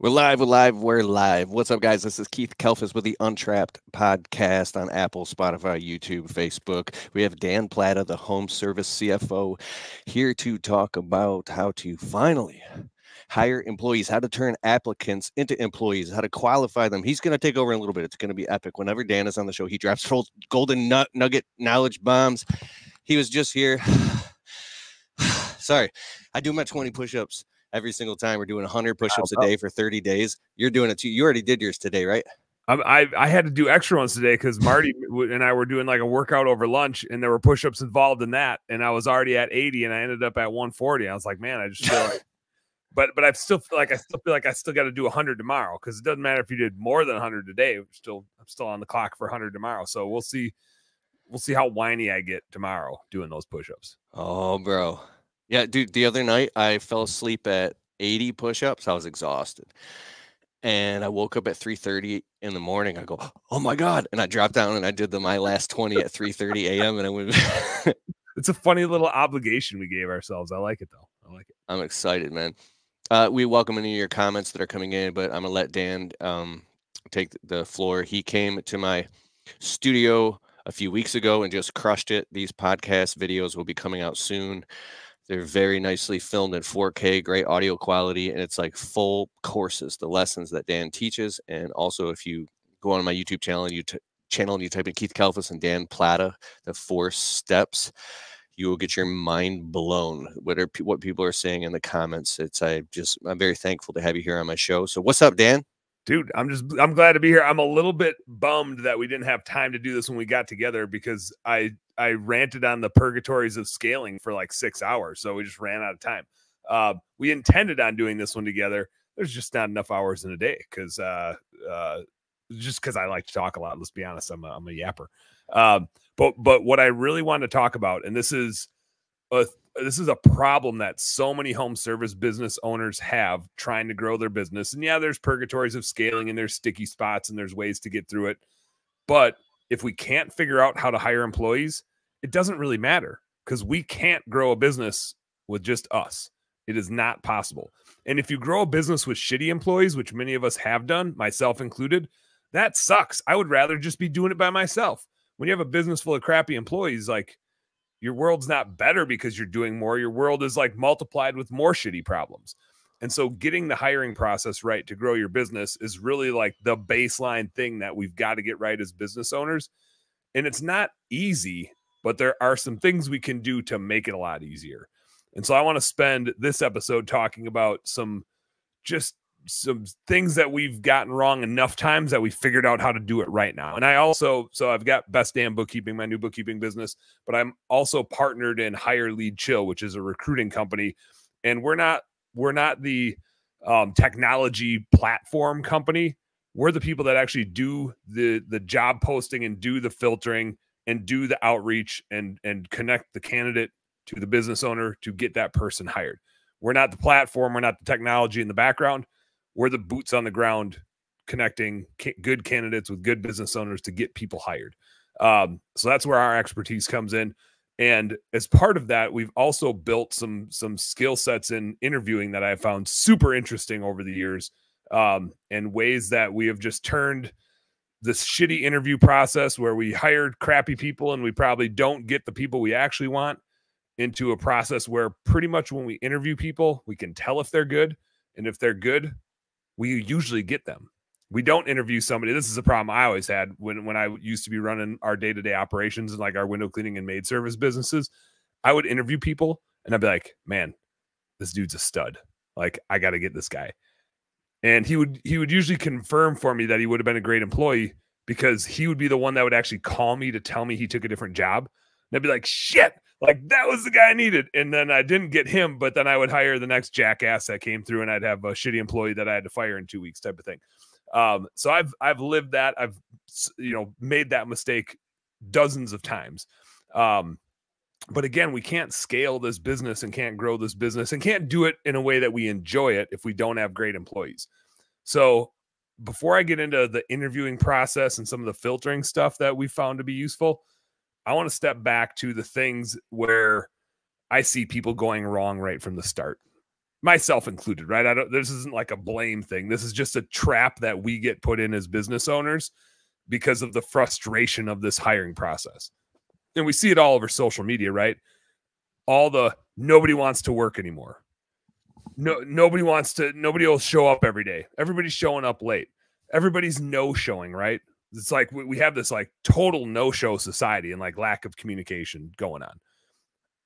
We're live, we're live, we're live. What's up, guys? This is Keith Kalfas with the Untrapped podcast on Apple, Spotify, YouTube, Facebook. We have Dan Platta, the home service CFO, here to talk about how to finally hire employees, how to turn applicants into employees, how to qualify them. He's going to take over in a little bit. It's going to be epic. Whenever Dan is on the show, he drops golden nut, nugget knowledge bombs. He was just here. Sorry, I do my 20 push ups every single time. We're doing 100 push-ups a day for 30 days. You're doing it too. You already did yours today, right? Um, I I had to do extra ones today because Marty and I were doing like a workout over lunch, and there were push-ups involved in that, and I was already at 80, and I ended up at 140. I was like, man, I just feel like, but but I still feel like I still feel like I still got to do 100 tomorrow because it doesn't matter if you did more than 100 today. Still I'm still on the clock for 100 tomorrow, so we'll see we'll see how whiny I get tomorrow doing those push-ups. Oh, bro. Yeah, dude, the other night I fell asleep at 80 push-ups. I was exhausted. And I woke up at 3:30 in the morning. I go, "Oh my god." And I dropped down and I did the my last 20 at 3:30 a.m. and I went It's a funny little obligation we gave ourselves. I like it though. I like it. I'm excited, man. Uh, we welcome any of your comments that are coming in, but I'm gonna let Dan um, take the floor. He came to my studio a few weeks ago and just crushed it. These podcast videos will be coming out soon. They're very nicely filmed in 4K, great audio quality, and it's like full courses, the lessons that Dan teaches. And also, if you go on my YouTube channel and you channel and you type in Keith Kalfas and Dan Platta, the four steps, you will get your mind blown. What are what people are saying in the comments? It's I just I'm very thankful to have you here on my show. So what's up, Dan? dude i'm just i'm glad to be here i'm a little bit bummed that we didn't have time to do this when we got together because i i ranted on the purgatories of scaling for like six hours so we just ran out of time uh, we intended on doing this one together there's just not enough hours in a day because uh, uh, just because i like to talk a lot let's be honest i'm a, I'm a yapper um, but but what i really want to talk about and this is a this is a problem that so many home service business owners have trying to grow their business. And yeah, there's purgatories of scaling and there's sticky spots and there's ways to get through it. But if we can't figure out how to hire employees, it doesn't really matter because we can't grow a business with just us. It is not possible. And if you grow a business with shitty employees, which many of us have done, myself included, that sucks. I would rather just be doing it by myself. When you have a business full of crappy employees, like your world's not better because you're doing more. Your world is like multiplied with more shitty problems. And so getting the hiring process right to grow your business is really like the baseline thing that we've got to get right as business owners. And it's not easy, but there are some things we can do to make it a lot easier. And so I want to spend this episode talking about some just some things that we've gotten wrong enough times that we figured out how to do it right now. And I also, so I've got Best Damn Bookkeeping, my new bookkeeping business, but I'm also partnered in Hire Lead Chill, which is a recruiting company. And we're not, we're not the um, technology platform company. We're the people that actually do the the job posting and do the filtering and do the outreach and and connect the candidate to the business owner to get that person hired. We're not the platform, we're not the technology in the background we're the boots on the ground connecting ca- good candidates with good business owners to get people hired. Um, so that's where our expertise comes in. And as part of that, we've also built some some skill sets in interviewing that I found super interesting over the years, um, and ways that we have just turned this shitty interview process where we hired crappy people and we probably don't get the people we actually want into a process where pretty much when we interview people, we can tell if they're good. And if they're good, we usually get them. We don't interview somebody. This is a problem I always had when when I used to be running our day to day operations and like our window cleaning and maid service businesses. I would interview people and I'd be like, man, this dude's a stud. Like I got to get this guy. And he would he would usually confirm for me that he would have been a great employee because he would be the one that would actually call me to tell me he took a different job. And I'd be like, shit, like that was the guy I needed. And then I didn't get him, but then I would hire the next jackass that came through and I'd have a shitty employee that I had to fire in two weeks type of thing. Um, so I've, I've lived that. I've, you know, made that mistake dozens of times. Um, but again, we can't scale this business and can't grow this business and can't do it in a way that we enjoy it if we don't have great employees. So before I get into the interviewing process and some of the filtering stuff that we found to be useful, I want to step back to the things where I see people going wrong right from the start. myself included, right? I don't this isn't like a blame thing. This is just a trap that we get put in as business owners because of the frustration of this hiring process. And we see it all over social media, right? All the nobody wants to work anymore. No nobody wants to nobody will show up every day. Everybody's showing up late. Everybody's no showing, right? It's like we, we have this like total no-show society and like lack of communication going on.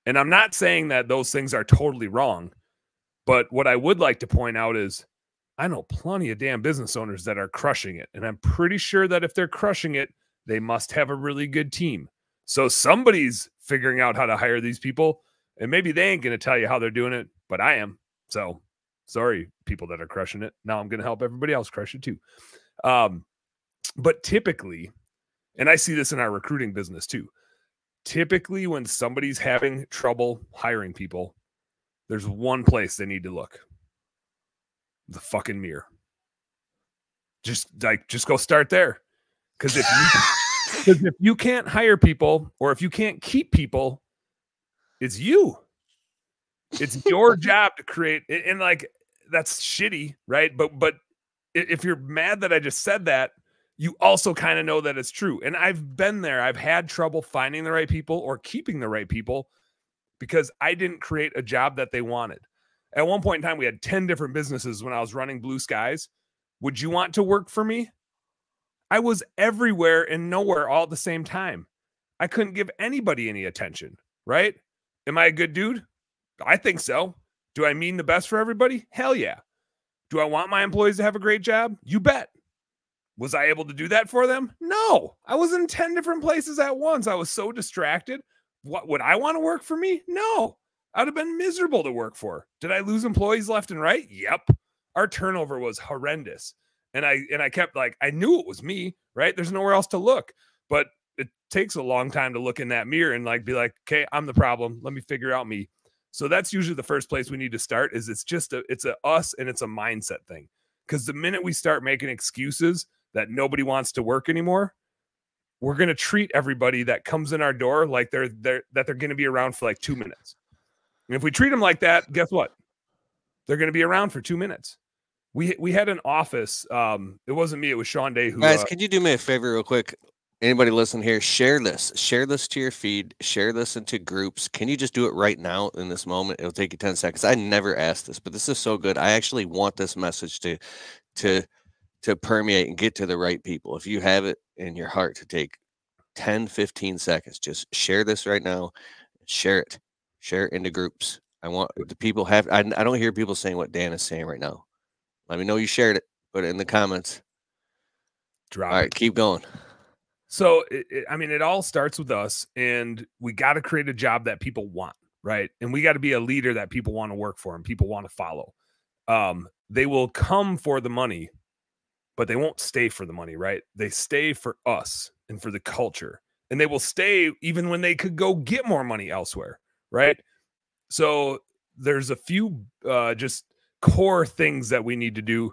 And I'm not saying that those things are totally wrong but what I would like to point out is I know plenty of damn business owners that are crushing it. And I'm pretty sure that if they're crushing it, they must have a really good team. So somebody's figuring out how to hire these people. And maybe they ain't going to tell you how they're doing it, but I am. So sorry, people that are crushing it. Now I'm going to help everybody else crush it too. Um, but typically, and I see this in our recruiting business too. Typically, when somebody's having trouble hiring people, there's one place they need to look the fucking mirror. Just like, just go start there. Because if you, if you can't hire people or if you can't keep people, it's you. It's your job to create, and like that's shitty, right? But but if you're mad that I just said that, you also kind of know that it's true. And I've been there. I've had trouble finding the right people or keeping the right people because I didn't create a job that they wanted. At one point in time, we had 10 different businesses when I was running Blue Skies. Would you want to work for me? I was everywhere and nowhere all at the same time. I couldn't give anybody any attention, right? Am I a good dude? I think so. Do I mean the best for everybody? Hell yeah. Do I want my employees to have a great job? You bet. Was I able to do that for them? No. I was in 10 different places at once. I was so distracted. What would I want to work for me? No. I'd have been miserable to work for. Did I lose employees left and right? Yep. Our turnover was horrendous. And I and I kept like I knew it was me, right? There's nowhere else to look. But it takes a long time to look in that mirror and like be like, "Okay, I'm the problem. Let me figure out me." So that's usually the first place we need to start is it's just a it's a us and it's a mindset thing. Cuz the minute we start making excuses that nobody wants to work anymore, we're going to treat everybody that comes in our door like they're they're that they're going to be around for like two minutes. And if we treat them like that, guess what? They're going to be around for two minutes. We we had an office. Um, it wasn't me. It was Sean Day. Who guys? Uh, can you do me a favor, real quick? Anybody listen here? Share this. Share this to your feed. Share this into groups. Can you just do it right now in this moment? It'll take you ten seconds. I never asked this, but this is so good. I actually want this message to to to permeate and get to the right people. If you have it in your heart to take 10, 15 seconds, just share this right now. Share it. Share it into groups. I want the people have, I, I don't hear people saying what Dan is saying right now. Let me know you shared it. Put it in the comments. Drop all right, keep going. So, it, it, I mean, it all starts with us, and we got to create a job that people want, right? And we got to be a leader that people want to work for and people want to follow. Um, they will come for the money, but they won't stay for the money, right? They stay for us and for the culture. And they will stay even when they could go get more money elsewhere, right? So there's a few uh, just core things that we need to do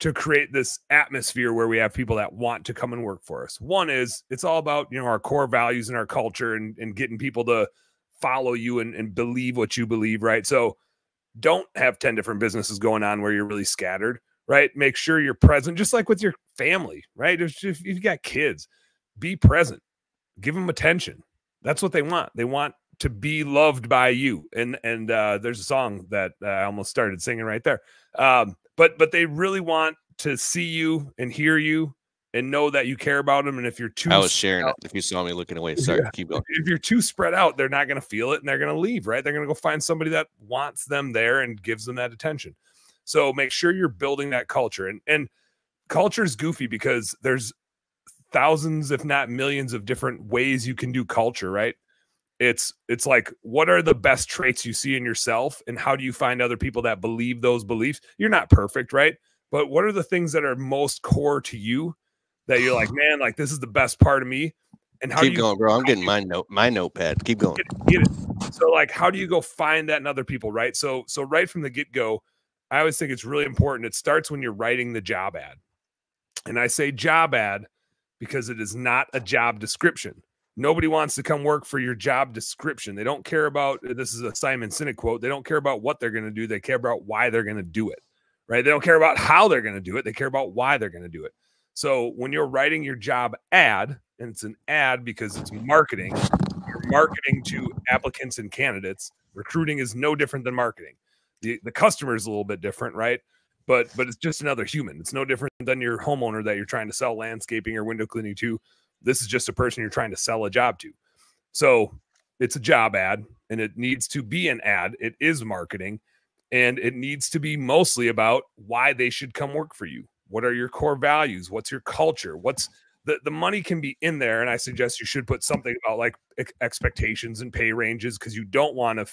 to create this atmosphere where we have people that want to come and work for us. One is it's all about, you know, our core values and our culture and, and getting people to follow you and, and believe what you believe, right? So don't have 10 different businesses going on where you're really scattered right? Make sure you're present, just like with your family, right? If, if you've got kids, be present, give them attention. That's what they want. They want to be loved by you. And and uh, there's a song that I almost started singing right there. Um, but but they really want to see you and hear you and know that you care about them. And if you're too, I was sharing out, it. If you saw me looking away, sorry, yeah. keep going. If you're too spread out, they're not going to feel it and they're going to leave. Right? They're going to go find somebody that wants them there and gives them that attention. So make sure you're building that culture. And and culture is goofy because there's thousands, if not millions, of different ways you can do culture, right? It's it's like what are the best traits you see in yourself and how do you find other people that believe those beliefs? You're not perfect, right? But what are the things that are most core to you that you're like, man, like this is the best part of me? And how keep you, going, bro? I'm getting my note, my notepad. Keep going. Get it, get it. So, like, how do you go find that in other people, right? So, so right from the get go, I always think it's really important. It starts when you're writing the job ad. And I say job ad because it is not a job description. Nobody wants to come work for your job description. They don't care about uh, this is a Simon Sinek quote. They don't care about what they're going to do. They care about why they're going to do it. Right? They don't care about how they're going to do it. They care about why they're going to do it. So when you're writing your job ad, and it's an ad because it's marketing, you're marketing to applicants and candidates. Recruiting is no different than marketing. The the customer is a little bit different, right? But but it's just another human. It's no different than your homeowner that you're trying to sell landscaping or window cleaning to this is just a person you're trying to sell a job to. So it's a job ad and it needs to be an ad. It is marketing and it needs to be mostly about why they should come work for you. What are your core values? What's your culture? What's the, the money can be in there. And I suggest you should put something about like expectations and pay ranges because you don't want to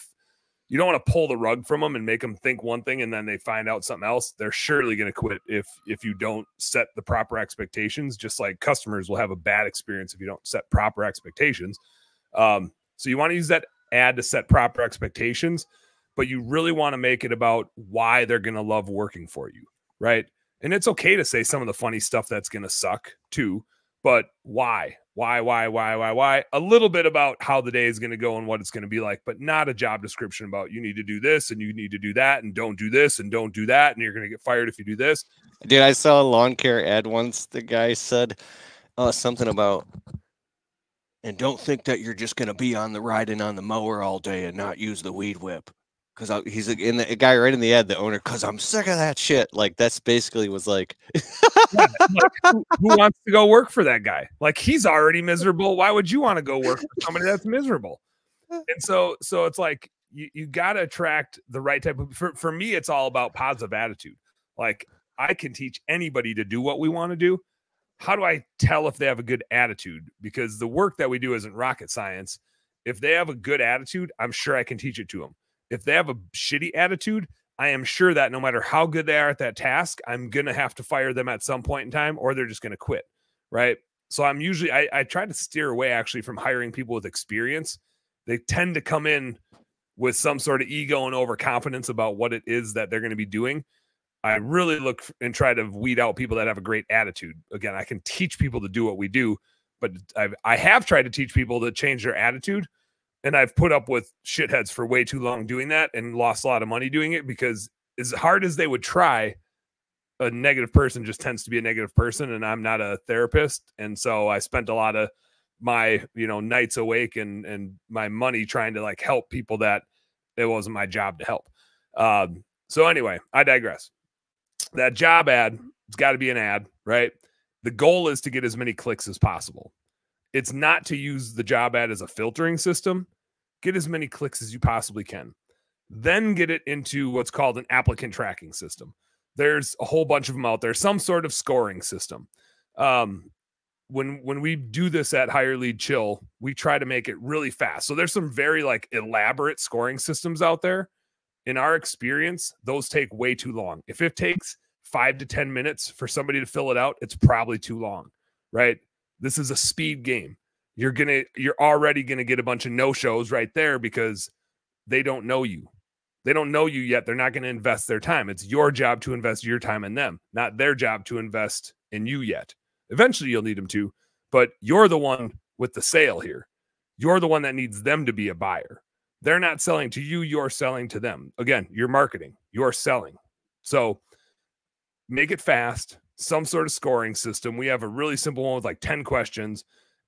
you don't want to pull the rug from them and make them think one thing and then they find out something else they're surely going to quit if if you don't set the proper expectations just like customers will have a bad experience if you don't set proper expectations. Um, so you want to use that ad to set proper expectations but you really want to make it about why they're going to love working for you right? And it's okay to say some of the funny stuff that's going to suck too but why why, why, why, why, why, a little bit about how the day is going to go and what it's going to be like, but not a job description about you need to do this and you need to do that and don't do this and don't do that and you're going to get fired if you do this. Dude, I saw a lawn care ad once. The guy said uh, something about, and don't think that you're just going to be on the riding on the mower all day and not use the weed whip because he's in the guy right in the ad, the owner, because I'm sick of that shit. Like that's basically was like, yeah, who, who, wants to go work for that guy? Like he's already miserable. Why would you want to go work for somebody that's miserable? And so, so it's like you, you got to attract the right type of. For, for me, it's all about positive attitude. Like I can teach anybody to do what we want to do. How do I tell if they have a good attitude? Because the work that we do isn't rocket science. If they have a good attitude, I'm sure I can teach it to them if they have a shitty attitude, I am sure that no matter how good they are at that task, I'm going to have to fire them at some point in time or they're just going to quit. Right. So I'm usually, I, I try to steer away actually from hiring people with experience. They tend to come in with some sort of ego and overconfidence about what it is that they're going to be doing. I really look and try to weed out people that have a great attitude. Again, I can teach people to do what we do, but I've, I have tried to teach people to change their attitude and I've put up with shitheads for way too long doing that and lost a lot of money doing it because as hard as they would try, a negative person just tends to be a negative person and I'm not a therapist and so I spent a lot of my you know nights awake and and my money trying to like help people that it wasn't my job to help. Um so anyway, I digress. That job ad, it's got to be an ad, right? The goal is to get as many clicks as possible. It's not to use the job ad as a filtering system get as many clicks as you possibly can. Then get it into what's called an applicant tracking system. There's a whole bunch of them out there, some sort of scoring system. Um, when when we do this at Hire Lead Chill, we try to make it really fast. So there's some very like elaborate scoring systems out there. In our experience, those take way too long. If it takes five to 10 minutes for somebody to fill it out, it's probably too long, right? This is a speed game you're gonna you're already gonna get a bunch of no shows right there because they don't know you. They don't know you yet they're not going to invest their time. It's your job to invest your time in them not their job to invest in you yet. Eventually you'll need them to but you're the one with the sale here. You're the one that needs them to be a buyer. They're not selling to you you're selling to them. Again you're marketing you're selling. So make it fast some sort of scoring system. We have a really simple one with like 10 questions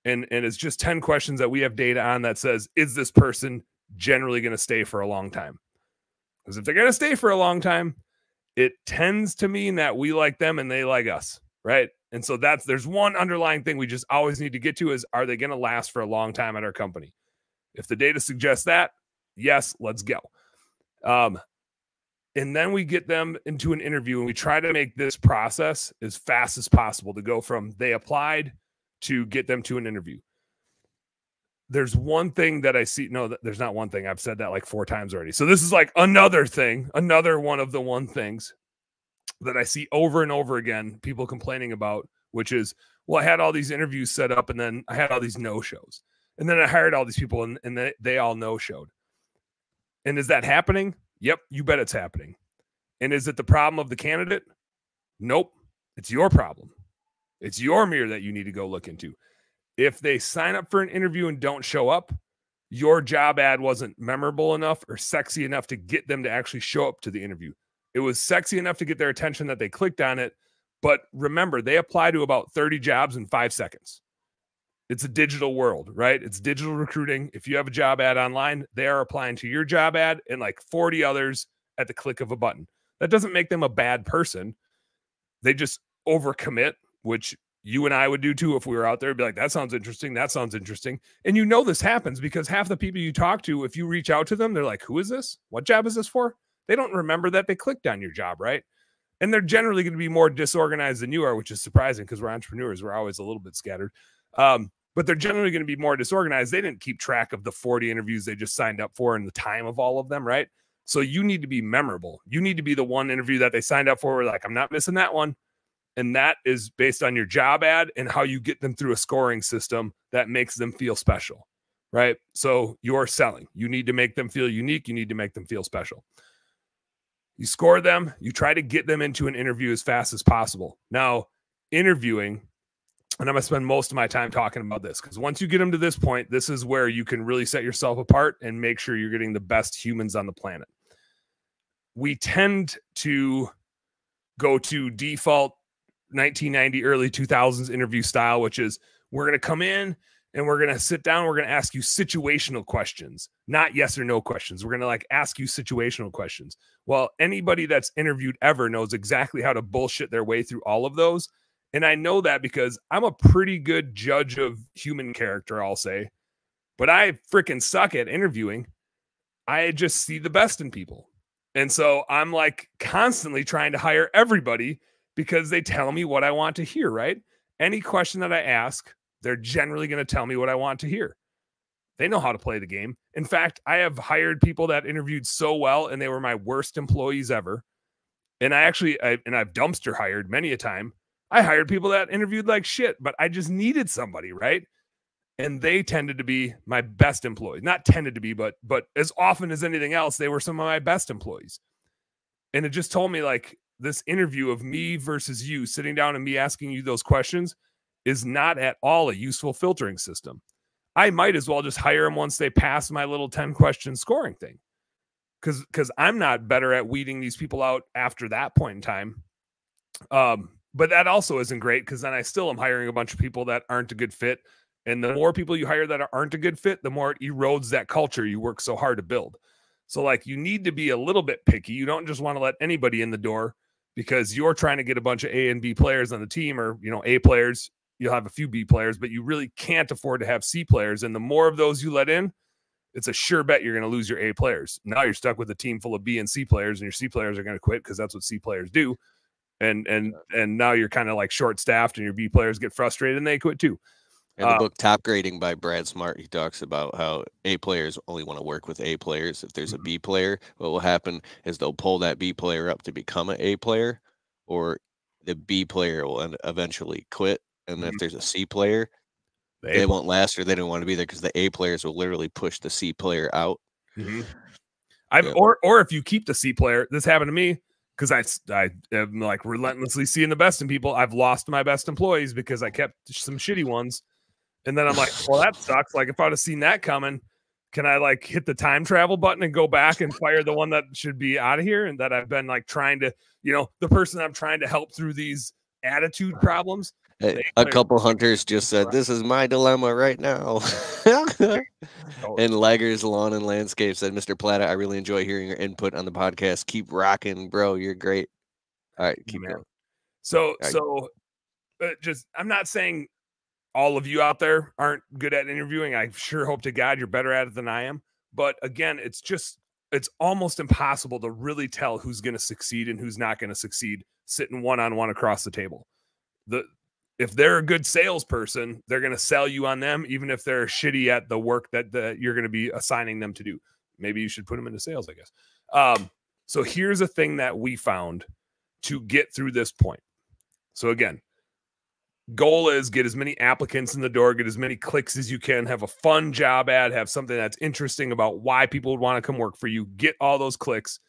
and and it's just 10 questions that we have data on that says is this person generally going to stay for a long time? Because if they're going to stay for a long time it tends to mean that we like them and they like us right? And so that's there's one underlying thing we just always need to get to is are they going to last for a long time at our company? If the data suggests that yes let's go. Um and then we get them into an interview and we try to make this process as fast as possible to go from they applied to get them to an interview. There's one thing that I see. No, there's not one thing. I've said that like four times already. So this is like another thing, another one of the one things that I see over and over again people complaining about, which is, well, I had all these interviews set up and then I had all these no shows. And then I hired all these people and, and they, they all no showed. And is that happening? Yep, you bet it's happening. And is it the problem of the candidate? Nope, it's your problem. It's your mirror that you need to go look into. if they sign up for an interview and don't show up, your job ad wasn't memorable enough or sexy enough to get them to actually show up to the interview. It was sexy enough to get their attention that they clicked on it. But remember, they apply to about 30 jobs in five seconds. It's a digital world, right? It's digital recruiting. If you have a job ad online, they are applying to your job ad and like 40 others at the click of a button. That doesn't make them a bad person. They just overcommit, which you and I would do too if we were out there. Be like, that sounds interesting. That sounds interesting. And you know this happens because half the people you talk to, if you reach out to them, they're like, who is this? What job is this for? They don't remember that they clicked on your job, right? And they're generally going to be more disorganized than you are, which is surprising because we're entrepreneurs. We're always a little bit scattered. Um, but they're generally going to be more disorganized. They didn't keep track of the 40 interviews they just signed up for and the time of all of them, right? So you need to be memorable. You need to be the one interview that they signed up for. Where like, I'm not missing that one and that is based on your job ad and how you get them through a scoring system that makes them feel special right? So you're selling. You need to make them feel unique. You need to make them feel special. You score them. You try to get them into an interview as fast as possible. Now interviewing and i'm going to spend most of my time talking about this because once you get them to this point this is where you can really set yourself apart and make sure you're getting the best humans on the planet. We tend to go to default 1990 early 2000s interview style which is we're going to come in and we're going to sit down we're going to ask you situational questions not yes or no questions. We're going to like ask you situational questions. Well anybody that's interviewed ever knows exactly how to bullshit their way through all of those. And i know that because i'm a pretty good judge of human character i'll say. But i freaking suck at interviewing. I just see the best in people. And so i'm like constantly trying to hire everybody because they tell me what I want to hear, right? Any question that I ask, they're generally going to tell me what I want to hear. They know how to play the game. In fact, I have hired people that interviewed so well and they were my worst employees ever. And I actually, I, and I've dumpster hired many a time. I hired people that interviewed like shit, but I just needed somebody, right? And they tended to be my best employees. Not tended to be, but but as often as anything else, they were some of my best employees. And it just told me like this interview of me versus you sitting down and me asking you those questions is not at all a useful filtering system. I might as well just hire them once they pass my little 10 question scoring thing. Cause because I'm not better at weeding these people out after that point in time. Um, but that also isn't great because then I still am hiring a bunch of people that aren't a good fit. And the more people you hire that aren't a good fit, the more it erodes that culture you work so hard to build. So, like, you need to be a little bit picky. You don't just want to let anybody in the door because you're trying to get a bunch of A and B players on the team, or you know, A players. You'll have a few B players, but you really can't afford to have C players. And the more of those you let in, it's a sure bet you're going to lose your A players. Now you're stuck with a team full of B and C players, and your C players are going to quit because that's what C players do. And and and now you're kind of like short staffed, and your B players get frustrated and they quit too. In the uh, book Topgrading by Brad Smart, he talks about how A players only want to work with A players. If there's a mm-hmm. Player, what will happen is they'll pull that B player up to become an A player, or the B player will eventually quit. And mm-hmm. if there's a C player, the they won't last or they don't want to be there because the A players will literally push the C player out. Mm-hmm. I've yeah. or or if you keep the C player, this happened to me because I I am like relentlessly seeing the best in people. I've lost my best employees because I kept some shitty ones. And then I'm like, well, that sucks. Like, if I'd have seen that coming, can I like hit the time travel button and go back and fire the one that should be out of here and that I've been like trying to, you know, the person I'm trying to help through these attitude problems. a couple hunters just said, "This is my dilemma right now." and Laggers Lawn and Landscape said, "Mr. Platta, I really enjoy hearing your input on the podcast. Keep rocking, bro. You're great." All right, keep Man. going. So, right. so, uh, just I'm not saying all of you out there aren't good at interviewing. I sure hope to God you're better at it than I am. But again, it's just it's almost impossible to really tell who's going to succeed and who's not going to succeed sitting one on one across the table. The if they're a good salesperson, they're going to sell you on them, even if they're shitty at the work that the, you're going to be assigning them to do. Maybe you should put them into sales, I guess. Um, so here's a thing that we found to get through this point. So again, goal is get as many applicants in the door, get as many clicks as you can, have a fun job ad, have something that's interesting about why people would want to come work for you, get all those clicks,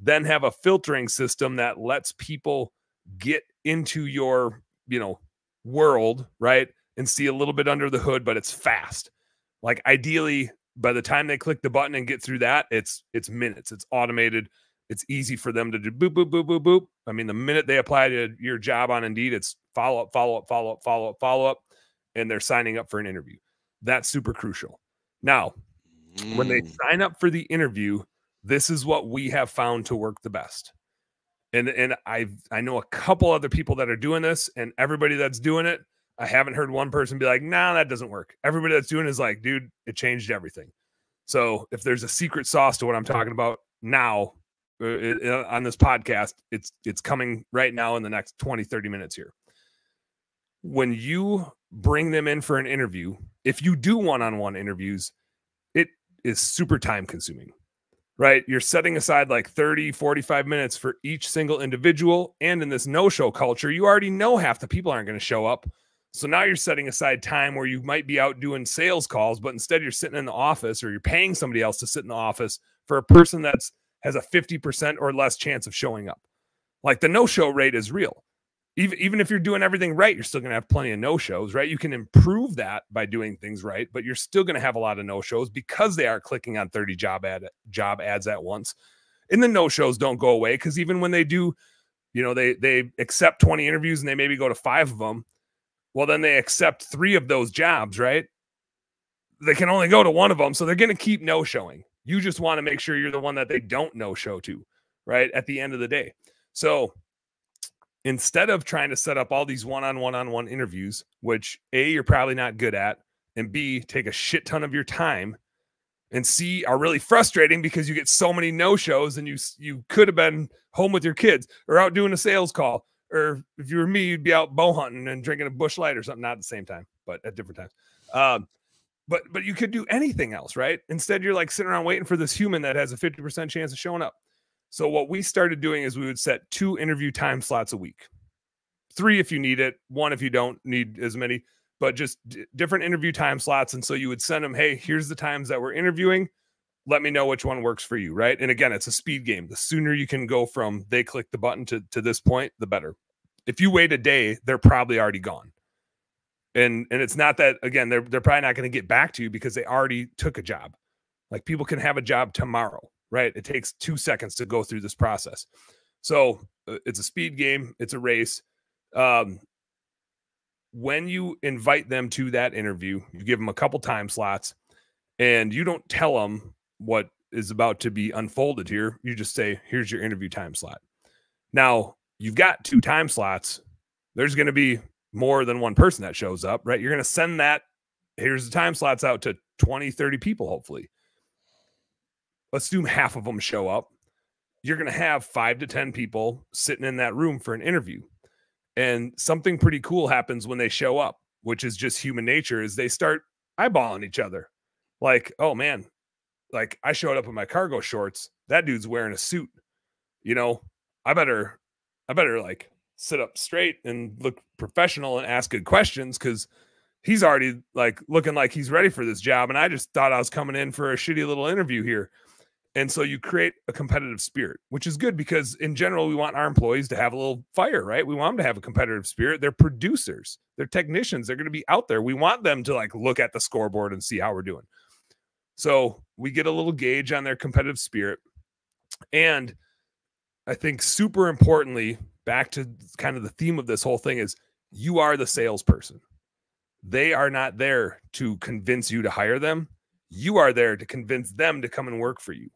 then have a filtering system that lets people get into your, you know, world, right? and see a little bit under the hood, but it's fast. Like ideally, by the time they click the button and get through that, it's it's minutes. It's automated. It's easy for them to do boop boop boop boop boop. I mean, the minute they apply to your job on Indeed, it's follow up, follow up, follow up, follow up, follow up, and they're signing up for an interview. That's super crucial. Now, mm. when they mm. sign up for the interview, this is what we have found to work the best. And and I I know a couple other people that are doing this, and everybody that's doing it, I haven't heard one person be like, "Nah, that doesn't work." Everybody that's doing is like, "Dude, it changed everything." So if there's a secret sauce to what I'm talking about now it, uh, on this podcast, it's it's coming right now in the next 20 30 minutes here. When you bring them in for an interview, if you do one-on-one interviews, it is super time consuming right? You're setting aside like 30, 45 minutes for each single individual. And in this no show culture, you already know half the people aren't going to show up. So now you're setting aside time where you might be out doing sales calls, but instead you're sitting in the office or you're paying somebody else to sit in the office for a person that's has a 50% or less chance of showing up. Like the no show rate is real even even if you're doing everything right, you're still going to have plenty of no shows, right? You can improve that by doing things right, but you're still going to have a lot of no shows because they are clicking on 30 job ad job ads at once. And the no shows don't go away because even when they do, you know, they they accept 20 interviews and they maybe go to five of them. Well, then they accept three of those jobs, right? They can only go to one of them, so they're going to keep no showing. You just want to make sure you're the one that they don't no show to, right? At the end of the day. So instead of trying to set up all these one-on-one on one interviews which a you're probably not good at and b take a shit ton of your time and c are really frustrating because you get so many no shows and you you could have been home with your kids or out doing a sales call or if you were me you'd be out bow hunting and drinking a Busch Light or something not at the same time but at different times um, but but you could do anything else right instead you're like sitting around waiting for this human that has a 50% chance of showing up so what we started doing is we would set two interview time slots a week. Three if you need it, one if you don't need as many, but just d- different interview time slots and so you would send them, "Hey, here's the times that we're interviewing. Let me know which one works for you," right? And again, it's a speed game. The sooner you can go from they click the button to to this point, the better. If you wait a day, they're probably already gone. And and it's not that again, they're they're probably not going to get back to you because they already took a job. Like people can have a job tomorrow right? It takes two seconds to go through this process. So uh, it's a speed game, it's a race. Um, when you invite them to that interview, you give them a couple time slots and you don't tell them what is about to be unfolded here. You just say, here's your interview time slot. Now, you've got two time slots. There's going to be more than one person that shows up, right? You're going to send that, here's the time slots out to 20, 30 people, hopefully assume half of them show up. You're going to have five to 10 people sitting in that room for an interview. And something pretty cool happens when they show up, which is just human nature, is they start eyeballing each other. Like, oh man, like I showed up in my cargo shorts. That dude's wearing a suit. You know, I better, I better like sit up straight and look professional and ask good questions because he's already like looking like he's ready for this job. And I just thought I was coming in for a shitty little interview here. And so you create a competitive spirit, which is good because in general, we want our employees to have a little fire, right? We want them to have a competitive spirit. They're producers, they're technicians, they're going to be out there. We want them to like look at the scoreboard and see how we're doing. So we get a little gauge on their competitive spirit. And I think super importantly, back to kind of the theme of this whole thing is you are the salesperson. They are not there to convince you to hire them. You are there to convince them to come and work for you.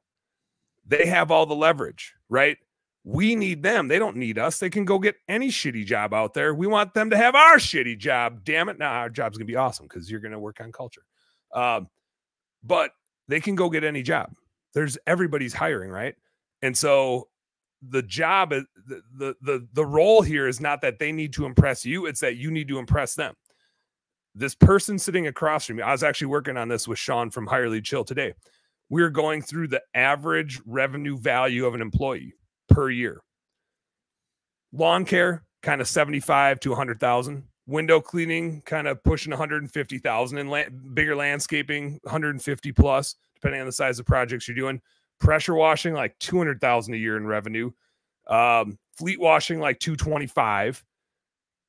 They have all the leverage, right? We need them. They don't need us. They can go get any shitty job out there. We want them to have our shitty job. Damn it. Now our job's going to be awesome because you're going to work on culture. Um, but they can go get any job. There's everybody's hiring, right? And so the job the, the the the role here is not that they need to impress you it's that you need to impress them this person sitting across from me i was actually working on this with sean from hire lead chill today we're going through the average revenue value of an employee per year. Lawn care, kind of 75 to 100,000. Window cleaning, kind of pushing 150,000. And la- bigger landscaping, 150 plus, depending on the size of projects you're doing. Pressure washing, like 200,000 a year in revenue. Um, fleet washing, like 225.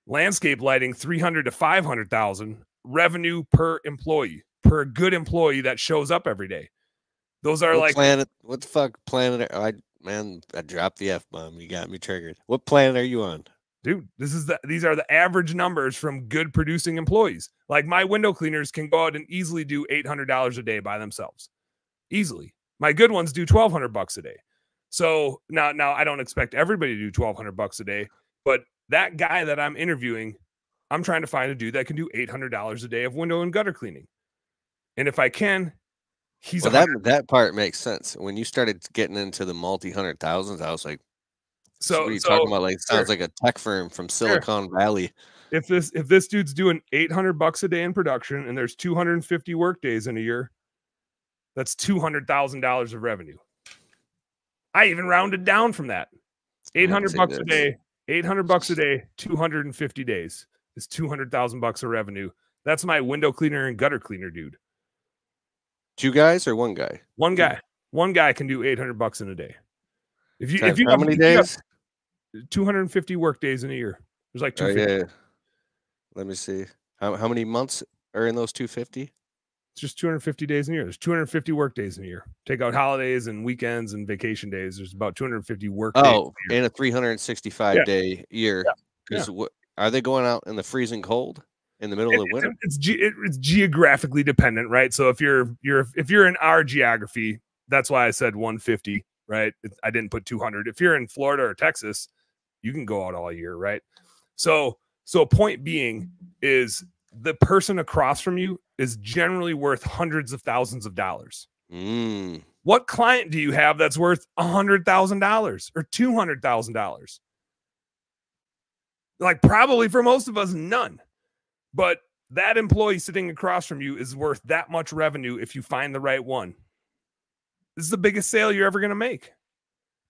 Landscape lighting 300 to 500,000 revenue per employee, per good employee that shows up every day. Those are what like planet. What the fuck planet? Are, I man, I dropped the f bomb. You got me triggered. What planet are you on? dude this is the these are the average numbers from good producing employees like my window cleaners can go out and easily do $800 a day by themselves easily my good ones do 1200 bucks a day so now now i don't expect everybody to do 1200 bucks a day but that guy that i'm interviewing i'm trying to find a dude that can do $800 a day of window and gutter cleaning and if i can he's Well, that that part makes sense. When you started getting into the multi hundred thousands, I was like, so, so what are you so talking about? Like, sounds sure. like a tech firm from Silicon Valley. if this if this dude's doing 800 bucks a day in production and there's 250 work days in a year that's $200000 of revenue i even rounded down from that I have to 800 say bucks a day 800 bucks a day 250 days is 200000 bucks of revenue that's my window cleaner and gutter cleaner dude Two guys or one guy? one guy one guy can do 800 bucks in a day if you Times if you how have- many days? 250 work days in a year there's like Oh 250 yeah. Let me see. How how many months are in those two fifty? It's just 250 days in a year. There's 250 work days in a year. Take out holidays and weekends and vacation days. There's about 250 work days. Oh, a year. in a three hundred and sixty five Yeah. day year. Yeah. Because are they going out in the freezing cold in the middle It- of the it's, winter? it's, ge- it- it's geographically dependent, right? So if you're you're if you're in our geography, that's why I said 150, right? I didn't put 200. If you're in Florida or Texas, you can go out all year, right? So so point being is the person across from you is generally worth hundreds of thousands of dollars. Mm. What client do you have that's worth a hundred thousand dollars or two hundred thousand dollars? Like probably for most of us, none. But that employee sitting across from you is worth that much revenue if you find the right one. This is the biggest sale you're ever going to make.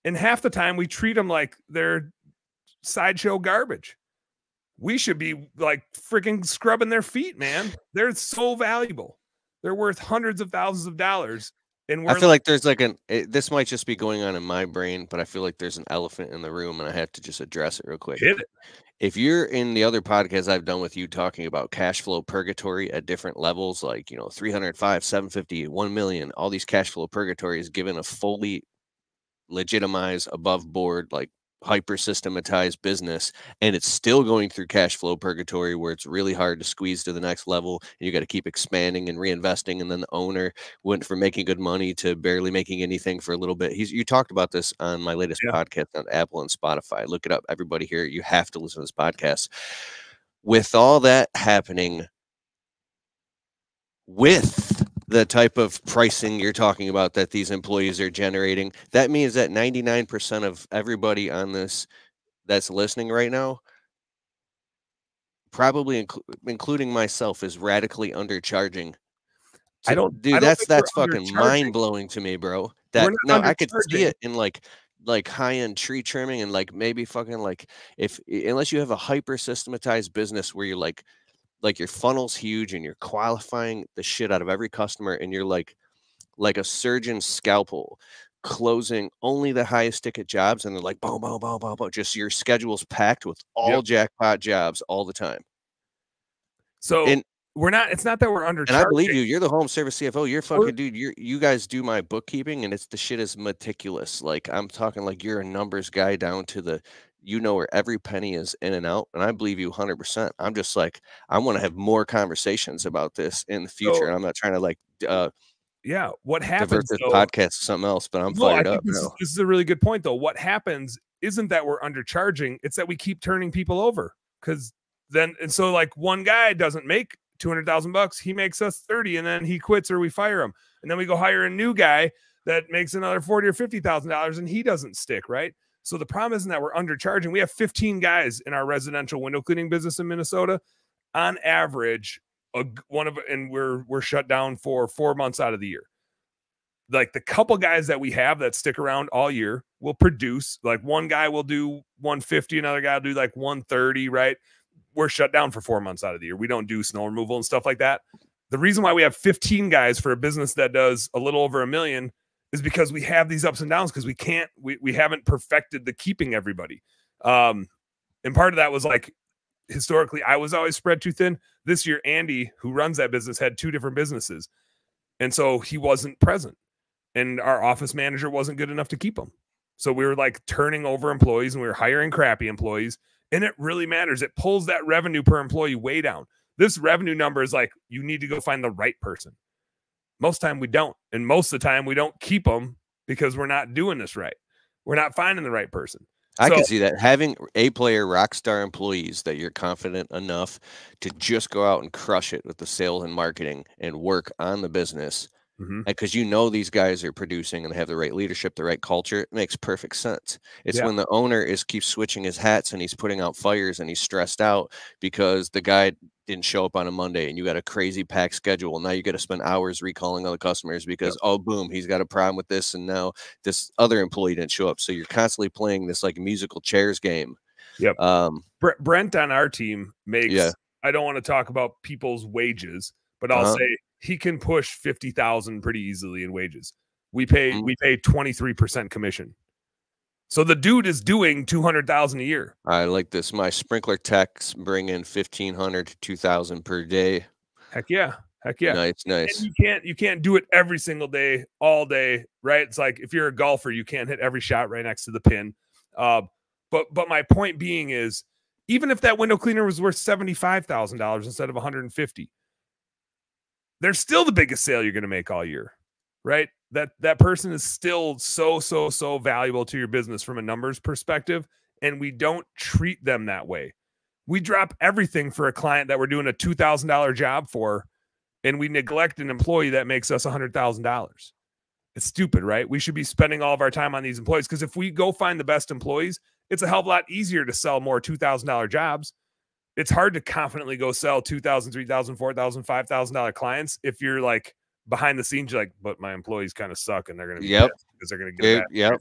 And half the time we treat them like they're sideshow garbage. We should be like freaking scrubbing their feet, man. They're so valuable. They're worth hundreds of thousands of dollars. And we're I feel like there's like an it, this might just be going on in my brain, but I feel like there's an elephant in the room, and I have to just address it real quick. hit it. if you're in the other podcast I've done with you talking about cash flow purgatory at different levels, like, you know, 305, 750, 1 million, all these cash flow purgatories given a fully legitimized above board, like hyper systematized business, and it's still going through cash flow purgatory where it's really hard to squeeze to the next level. And you got to keep expanding and reinvesting. And then the owner went from making good money to barely making anything for a little bit. He's you talked about this on my latest Yeah. podcast on Apple and Spotify. Look it up, everybody here. You have to listen to this podcast. With all that happening, with the type of pricing you're talking about that these employees are generating, that means that 99% of everybody on this that's listening right now, probably inclu- including myself, is radically undercharging. I don't- dude. I don't that's that's fucking mind blowing to me, bro. That no, I could see it in like like high end tree trimming and like maybe fucking like if unless you have a hyper systematized business where you're like like your funnel's huge and you're qualifying the shit out of every customer and you're like like a surgeon's scalpel closing only the highest ticket jobs and they're like boom boom boom boom boom just your schedule's packed with all jackpot jobs all the time So And- we're not. It's not that we're under. and i believe you you're the home service cfo you're fucking dude you're you guys do my bookkeeping and it's the shit is meticulous like i'm talking like you're a numbers guy down to the you know where every penny is in and out and i believe you 100% i'm just like i want to have more conversations about this in the future So- and i'm not trying to like uh Yeah. What divert happens? this though- podcast to something else but i'm No, fired up this, this is a really good point, though. What happens isn't that we're undercharging; it's that we keep turning people over. Because then, and so like one guy doesn't make two hundred thousand bucks, he makes us thirty, and then he quits or we fire him, and then we go hire a new guy that makes another forty or fifty thousand dollars, and he doesn't stick, right? So the problem isn't that we're undercharging. We have fifteen guys in our residential window cleaning business in Minnesota, on average. A, one of and we're we're shut down for four months out of the year like the couple guys that we have that stick around all year will produce like one guy will do 150 another guy will do like 130 right we're shut down for four months out of the year we don't do snow removal and stuff like that the reason why we have 15 guys for a business that does a little over a million is because we have these ups and downs because we can't we, we haven't perfected the keeping everybody um and part of that was like historically I was always spread too thin. This year, Andy, who runs that business, had two different businesses. And so he wasn't present. And our office manager wasn't good enough to keep him. So we were like turning over employees and we were hiring crappy employees. And it really matters. It pulls that revenue per employee way down. This revenue number is like you need to go find the right person. Most time we don't. And most of the time we don't keep them because we're not doing this right. We're not finding the right person. I So- can see that having a player rock star employees that you're confident enough to just go out and crush it with the sales and marketing and work on the business Mhm. because you know these guys are producing and have the right leadership, the right culture. It makes perfect sense. It's Yeah. when the owner is keeps switching his hats and he's putting out fires and he's stressed out because the guy didn't show up on a Monday and you got a crazy packed schedule. Now you got to spend hours recalling other customers because oh boom, he's got a problem with this and now this other employee didn't show up. So you're constantly playing this like musical chairs game. Yep. Um, Bre- Brent on our team makes. Yeah. I don't want to talk about people's wages, but I'll Uh-huh. say he can push fifty thousand pretty easily in wages. We pay Mhm. we pay twenty three percent commission. So the dude is doing two hundred thousand a year. I like this. My sprinkler techs bring in fifteen hundred to two thousand per day. Heck yeah, heck yeah. Nice, And nice. you can't you can't do it every single day, all day, right? It's like if you're a golfer, you can't hit every shot right next to the pin. Uh, but but my point being is, even if that window cleaner was worth seventy five thousand dollars instead of one hundred and fifty, they're still the biggest sale you're going to make all year, right? That that person is still so so so valuable to your business from a numbers perspective, and we don't treat them that way. We drop everything for a client that we're doing a two thousand dollar job for and we neglect an employee that makes us $100,000. It's stupid, right? We should be spending all of our time on these employees because if we go find the best employees, it's a hell of a lot easier to sell more $2,000 jobs. It's hard to confidently go sell $2,000, $3,000, $4,000, $5,000 clients if you're like behind the scenes, you're like, but my employees kind of suck and they're going to be Yep. because they're going to get that. yep.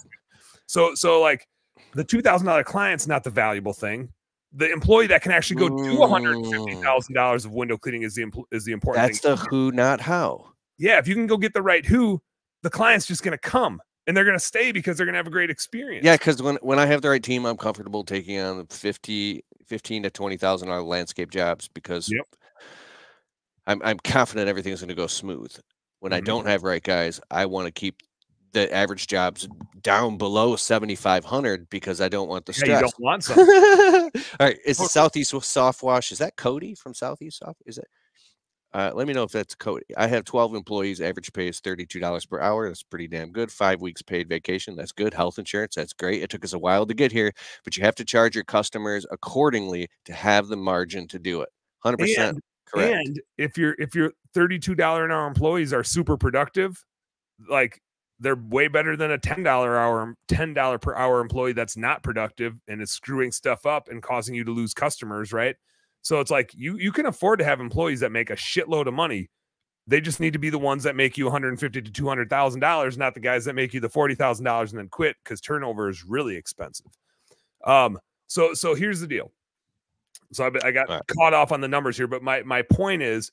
So, so like the $2,000 client's not the valuable thing. The employee that can actually go do $150,000 of window cleaning is the, is the important That's thing the who, not how. yeah, if you can go get the right who, the client's just going to come and they're going to stay because they're going to have a great experience. Yeah, because when when I have the right team, I'm comfortable taking on 50, 15 to twenty thousand dollar landscape jobs because Yep. I'm I'm confident everything's going to go smooth. When I Mhm. don't have right guys, I want to keep the average jobs down below seventy five hundred because I don't want the Yeah, you stress. don't want some. All right, it's the Southeast Soft Wash. Is that Cody from Southeast Soft? Is it? Uh, let me know if that's Cody. I have 12 employees. Average pay is $32 per hour. That's pretty damn good. Five weeks paid vacation. That's good. Health insurance. That's great. It took us a while to get here, but you have to charge your customers accordingly to have the margin to do it. 100% And, correct. and if you're if your $32 an hour employees are super productive, like they're way better than a $10 hour $10 per hour employee that's not productive and is screwing stuff up and causing you to lose customers, right? So it's like you you can afford to have employees that make a shitload of money. They just need to be the ones that make you 150 to 200 thousand dollars, not the guys that make you the forty thousand dollars and then quit because turnover is really expensive. Um, so so here's the deal. So I, I got right. caught off on the numbers here, but my my point is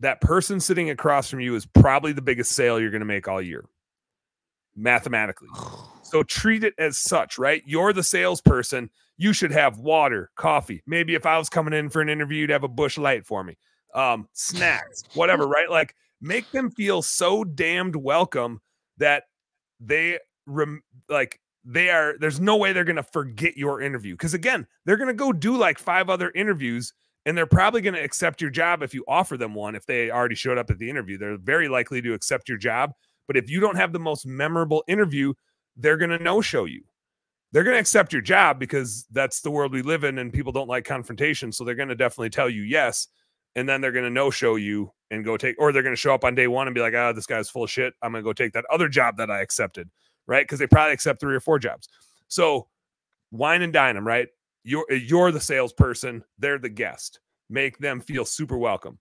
that person sitting across from you is probably the biggest sale you're going to make all year, mathematically. So treat it as such, right? You're the salesperson. You should have water, coffee. Maybe if I was coming in for an interview, you'd have a Busch Light for me. Um, snacks, whatever, right? Like make them feel so damned welcome that they rem- like they are there's no way they're going to forget your interview because again they're going to go do like five other interviews and they're probably going to accept your job if you offer them one if they already showed up at the interview they're very likely to accept your job but if you don't have the most memorable interview they're going to no show you they're going to accept your job because that's the world we live in and people don't like confrontation. So they're going to definitely tell you yes. And then they're going to no show you and go take or they're going to show up on day one and be like ah this guy's full of shit. I'm going to go take that other job that i accepted right? Because they probably accept three or four jobs so wine and dine them right? You're you're the salesperson. They're the guest. Make them feel super welcome.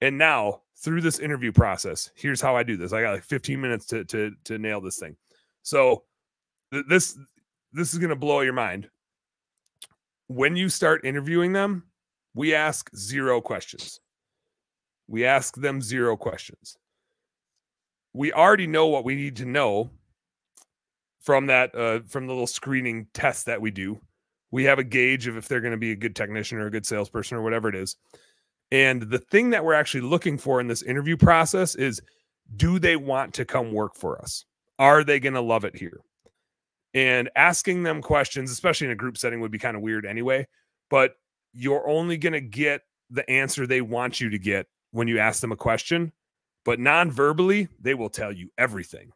And now through this interview process here's how i do this. I got like 15 minutes to to to nail this thing. So th- this this is going to blow your mind when you start interviewing them we ask zero questions we ask them zero questions we already know what we need to know from that uh from the little screening test that we do We have a gauge of if they're going to be a good technician or a good salesperson or whatever it is. And the thing that we're actually looking for in this interview process is do they want to come work for us? Are they going to love it here? And asking them questions, especially in a group setting, would be kind of weird anyway. But you're only going to get the answer they want you to get when you ask them a question. But non verbally, they will tell you everything.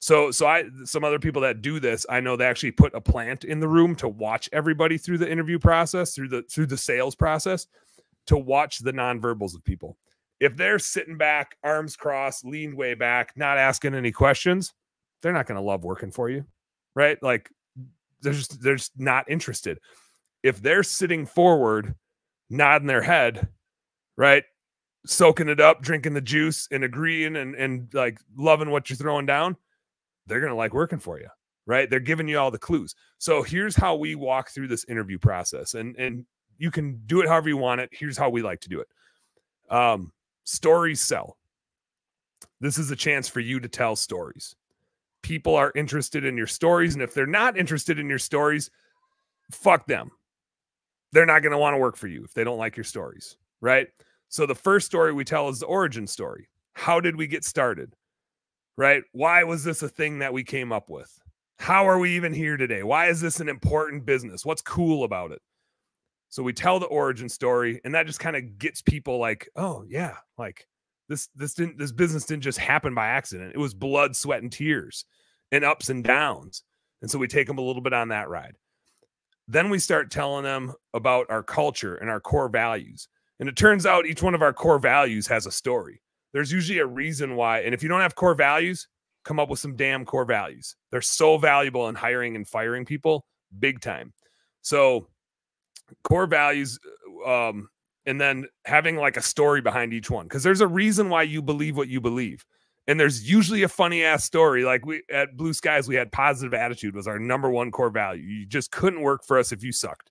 So, so I some other people that do this, I know they actually put a plant in the room to watch everybody through the interview process, through the through the sales process, to watch the non-verbals of people. If they're sitting back, arms crossed, leaned way back, not asking any questions, they're not going to love working for you, right? Like they're just they're just not interested. If they're sitting forward, nodding their head, right, soaking it up, drinking the juice, and agreeing and and like loving what you're throwing down they're to like working for you right? They're giving you all the clues. So here's how we walk through this interview process and and you can do it however you want it. Here's how we like to do it. Um stories sell. This is a chance for you to tell stories people are interested in your stories and if they're not interested in your stories fuck them they're not going to want to work for you if they don't like your stories right so the first story we tell is the origin story how did we get started right? Why was this a thing that we came up with? How are we even here today? Why is this an important business? What's cool about it? So we tell the origin story, and that just kind of gets people like, oh yeah, like this this didn't this business didn't just happen by accident. It was blood, sweat, and tears, and ups and downs. And so we take them a little bit on that ride. Then we start telling them about our culture and our core values. And it turns out each one of our core values has a story there's usually a reason why. And if you don't have core values, come up with some damn core values. They're so valuable in hiring and firing people, big time. So, core values, um, and then having like a story behind each one, because there's a reason why you believe what you believe. And there's usually a funny ass story. Like we at Blue Skies, we had positive attitude was our number one core value. You just couldn't work for us if you sucked.